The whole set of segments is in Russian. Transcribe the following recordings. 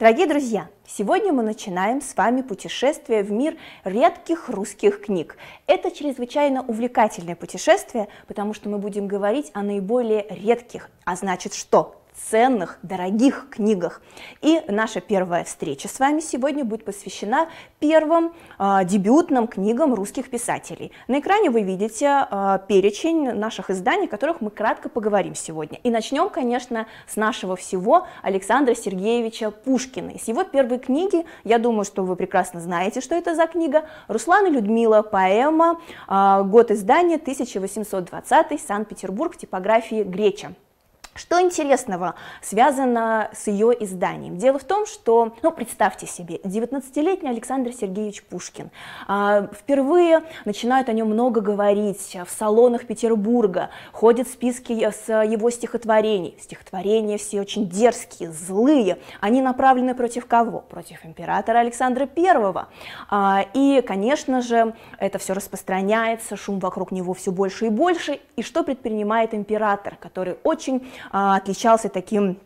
Дорогие друзья, сегодня мы начинаем с вами путешествие в мир редких русских книг. Это чрезвычайно увлекательное путешествие, потому что мы будем говорить о наиболее редких, а значит что? Ценных, дорогих книгах. И наша первая встреча с вами сегодня будет посвящена первым э, дебютным книгам русских писателей. На экране вы видите э, перечень наших изданий, о которых мы кратко поговорим сегодня. И начнем, конечно, с нашего всего Александра Сергеевича Пушкина. С его первой книги, я думаю, что вы прекрасно знаете, что это за книга, Руслан и Людмила, поэма, э, год издания 1820, Санкт-Петербург, типографии Греча. Что интересного связано с ее изданием? Дело в том, что, ну, представьте себе, 19-летний Александр Сергеевич Пушкин а, впервые начинают о нем много говорить в салонах Петербурга, ходят списки с его стихотворений. Стихотворения все очень дерзкие, злые. Они направлены против кого? Против императора Александра I. А, и, конечно же, это все распространяется, шум вокруг него все больше и больше. И что предпринимает император, который очень отличался таким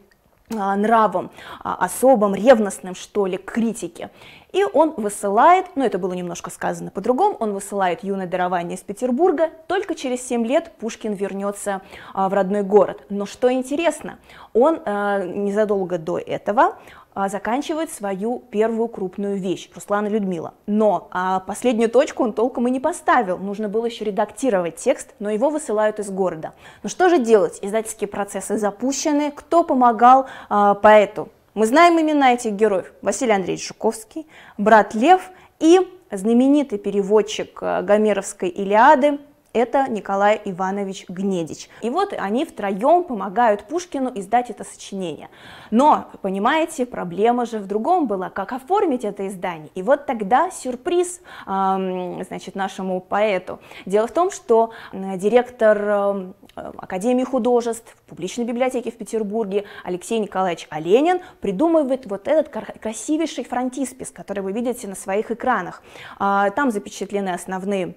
а, нравом, а, особым, ревностным, что ли, к критике. И он высылает, ну это было немножко сказано по-другому, он высылает юное дарование из Петербурга, только через 7 лет Пушкин вернется в родной город. Но что интересно, он незадолго до этого а, заканчивает свою первую крупную вещь Руслана Людмила. Но а, последнюю точку он толком и не поставил. Нужно было еще редактировать текст, но его высылают из города. Ну что же делать? Издательские процессы запущены. Кто помогал а, поэту? Мы знаем имена этих героев. Василий Андреевич Жуковский, брат Лев и знаменитый переводчик а, Гомеровской Илиады это Николай Иванович Гнедич. И вот они втроем помогают Пушкину издать это сочинение. Но, понимаете, проблема же в другом была, как оформить это издание. И вот тогда сюрприз, значит, нашему поэту. Дело в том, что директор Академии художеств, публичной библиотеки в Петербурге Алексей Николаевич Оленин придумывает вот этот красивейший фронтиспис, который вы видите на своих экранах. А, там запечатлены основные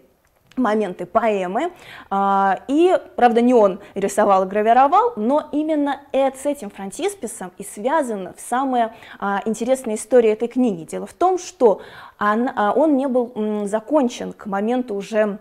моменты поэмы. А, и, правда, не он рисовал и гравировал, но именно с этим фронтисписом и связана самая а, интересная история этой книги. Дело в том, что а, он не был закончен к моменту уже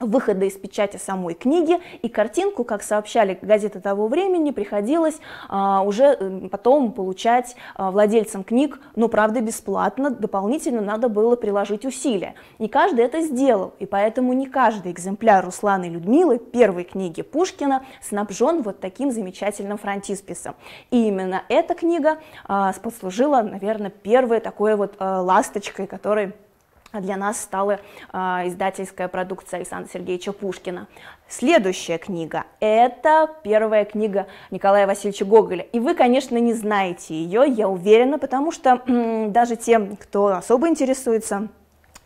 выхода из печати самой книги, и картинку, как сообщали газеты того времени, приходилось а, уже э, потом получать а, владельцам книг, но, правда, бесплатно, дополнительно надо было приложить усилия. Не каждый это сделал, и поэтому не каждый экземпляр Русланы Людмилы, первой книги Пушкина, снабжен вот таким замечательным фронтисписом. И именно эта книга а, послужила, наверное, первой такой вот а, ласточкой, которой для нас стала э, издательская продукция Александра Сергеевича Пушкина. Следующая книга – это первая книга Николая Васильевича Гоголя. И вы, конечно, не знаете ее, я уверена, потому что даже те, кто особо интересуется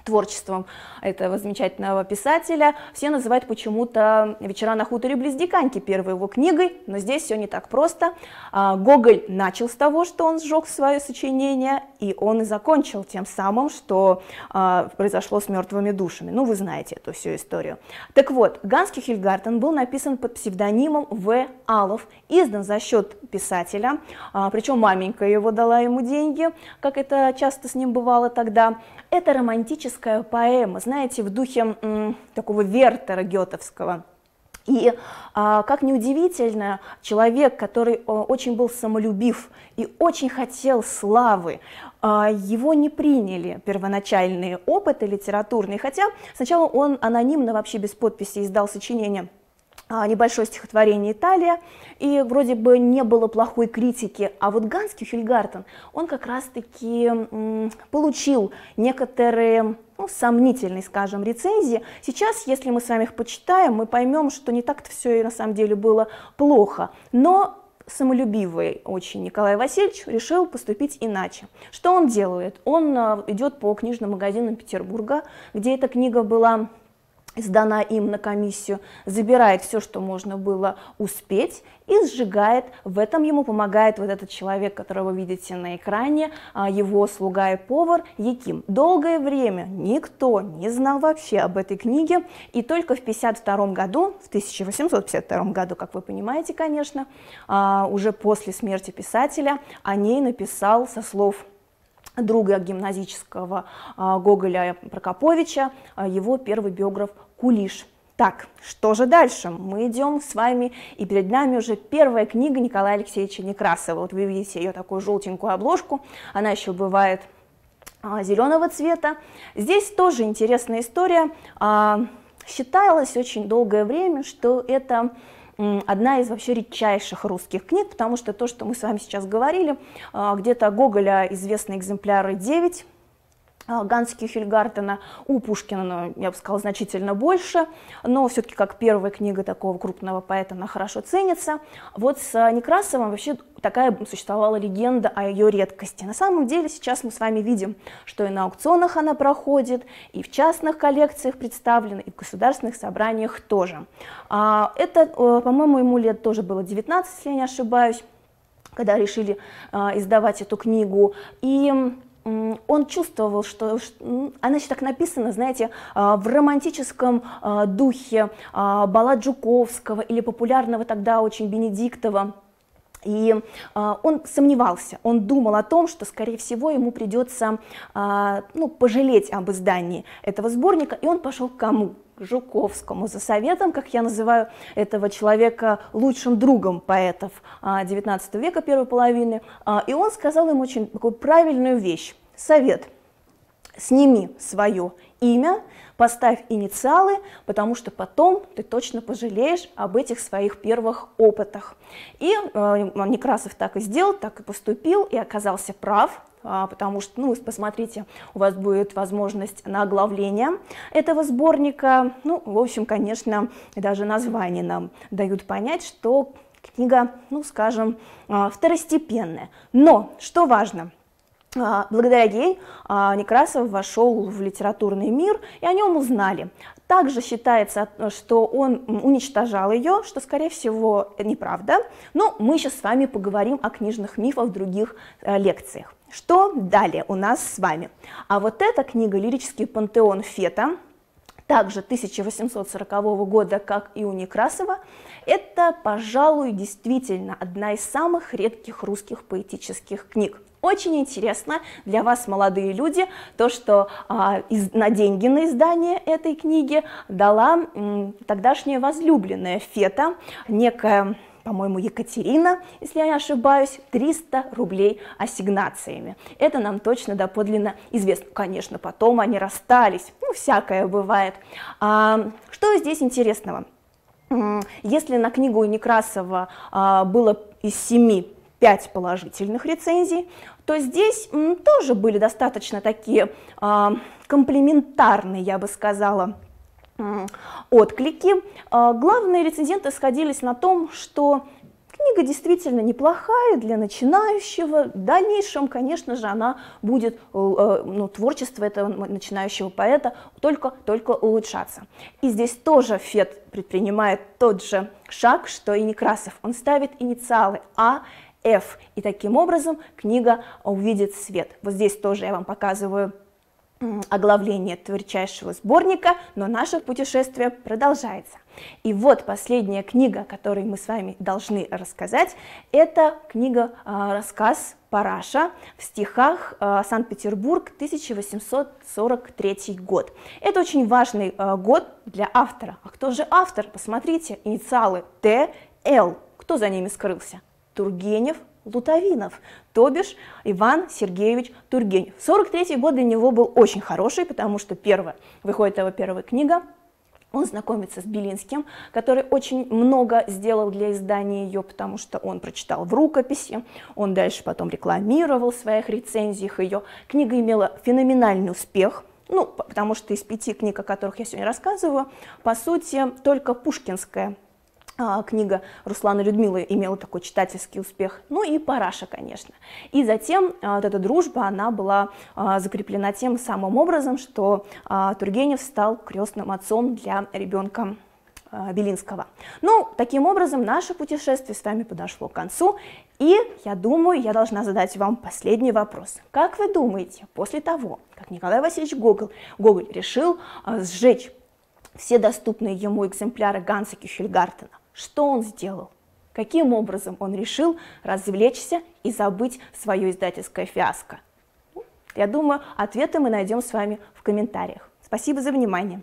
творчеством этого замечательного писателя. Все называют почему-то «Вечера на хуторе близ Диканьки» первой его книгой, но здесь все не так просто. А, Гоголь начал с того, что он сжег свое сочинение, и он и закончил тем самым, что а, произошло с мертвыми душами. Ну, вы знаете эту всю историю. Так вот, Ганский Хильгартен был написан под псевдонимом В. Алов, издан за счет писателя, а, причем маменька его дала ему деньги, как это часто с ним бывало тогда. Это романтическая поэма, знаете, в духе м, такого Вертера Гетовского. И а, как неудивительно, человек, который очень был самолюбив и очень хотел славы, а, его не приняли первоначальные опыты литературные, хотя сначала он анонимно, вообще без подписи издал сочинение небольшое стихотворение «Италия», и вроде бы не было плохой критики, а вот Ганский Хюльгартен, он как раз-таки получил некоторые ну, сомнительные, скажем, рецензии. Сейчас, если мы с вами их почитаем, мы поймем, что не так-то все и на самом деле было плохо, но самолюбивый очень Николай Васильевич решил поступить иначе. Что он делает? Он а, идет по книжным магазинам Петербурга, где эта книга была сдана им на комиссию, забирает все, что можно было успеть и сжигает. В этом ему помогает вот этот человек, которого вы видите на экране, а, его слуга и повар Яким. Долгое время никто не знал вообще об этой книге, и только в 1952 году, в 1852 году, как вы понимаете, конечно, а, уже после смерти писателя, о ней написал со слов друга гимназического а, Гоголя Прокоповича, его первый биограф Кулиш. Так, что же дальше? Мы идем с вами, и перед нами уже первая книга Николая Алексеевича Некрасова. Вот вы видите ее такую желтенькую обложку, она еще бывает а, зеленого цвета. Здесь тоже интересная история. А, считалось очень долгое время, что это одна из вообще редчайших русских книг, потому что то, что мы с вами сейчас говорили, а, где-то Гоголя известны экземпляры 9, а, Гански Хильгартена, у Пушкина, я бы сказала, значительно больше, но все-таки как первая книга такого крупного поэта она хорошо ценится. Вот с Некрасовым вообще такая существовала легенда о ее редкости. На самом деле сейчас мы с вами видим, что и на аукционах она проходит, и в частных коллекциях представлена, и в государственных собраниях тоже. А, это, э, по-моему, ему лет тоже было 19, если я не ошибаюсь, когда решили а, издавать эту книгу. И он чувствовал, что, она еще так написана, знаете, а, в романтическом а, духе а, баллад Жуковского или популярного тогда очень Бенедиктова. И э, он сомневался, он думал о том, что, скорее всего, ему придется э, ну, пожалеть об издании этого сборника, и он пошел к кому? Жуковскому за советом, как я называю этого человека лучшим другом поэтов XIX века первой половины, и он сказал ему очень такую правильную вещь. Совет. Сними свое имя, поставь инициалы, потому что потом ты точно пожалеешь об этих своих первых опытах. И э, Некрасов так и сделал, так и поступил, и оказался прав, э, потому что, ну, посмотрите, у вас будет возможность на оглавление этого сборника. Ну, в общем, конечно, даже название нам дают понять, что книга, ну, скажем, э, второстепенная. Но, что важно – а, благодаря ей а, Некрасов вошел в литературный мир, и о нем узнали. Также считается, что он уничтожал ее, что, скорее всего, неправда. Но мы сейчас с вами поговорим о книжных мифах в других э, лекциях. Что далее у нас с вами? А вот эта книга «Лирический пантеон Фета», также 1840 года, как и у Некрасова, это, пожалуй, действительно одна из самых редких русских поэтических книг. Очень интересно для вас, молодые люди, то, что а, из, на деньги на издание этой книги дала м, тогдашняя возлюбленная Фета, некая по-моему, Екатерина, если я не ошибаюсь, 300 рублей ассигнациями. Это нам точно доподлинно известно. Конечно, потом они расстались, ну, всякое бывает. А, что здесь интересного? Если на книгу Некрасова а, было из семи 5 положительных рецензий, то здесь тоже были достаточно такие а, комплементарные, я бы сказала, отклики. А, главные рецензенты сходились на том, что книга действительно неплохая для начинающего. В дальнейшем, конечно же, она будет, э, э, ну, творчество этого начинающего поэта только-только улучшаться. И здесь тоже Фет предпринимает тот же шаг, что и Некрасов. Он ставит инициалы А, F. И таким образом книга увидит свет. Вот здесь тоже я вам показываю оглавление творчайшего сборника, но наше путешествие продолжается. И вот последняя книга, которую мы с вами должны рассказать, это книга а, рассказ Параша в стихах а, Санкт-Петербург 1843 год. Это очень важный а, год для автора. А кто же автор? Посмотрите, инициалы Т, Л. Кто за ними скрылся? Тургенев, Лутовинов, то бишь Иван Сергеевич Тургенев. 43 год для него был очень хороший, потому что первое, выходит его первая книга, он знакомится с Белинским, который очень много сделал для издания ее, потому что он прочитал в рукописи, он дальше потом рекламировал в своих рецензиях ее. Книга имела феноменальный успех, ну, потому что из пяти книг, о которых я сегодня рассказываю, по сути, только пушкинская книга Руслана Людмилы имела такой читательский успех, ну и Параша, конечно. И затем а, вот эта дружба, она была а, закреплена тем самым образом, что Тургенев стал крестным отцом для ребенка Белинского. Ну, таким образом, наше путешествие с вами подошло к концу, и я думаю, я должна задать вам последний вопрос. Как вы думаете, после того, как Николай Васильевич Гоголь, Гоголь решил сжечь все доступные ему экземпляры Ганса Кюхельгартена, что он сделал? Каким образом он решил развлечься и забыть свое издательское фиаско? Я думаю, ответы мы найдем с вами в комментариях. Спасибо за внимание.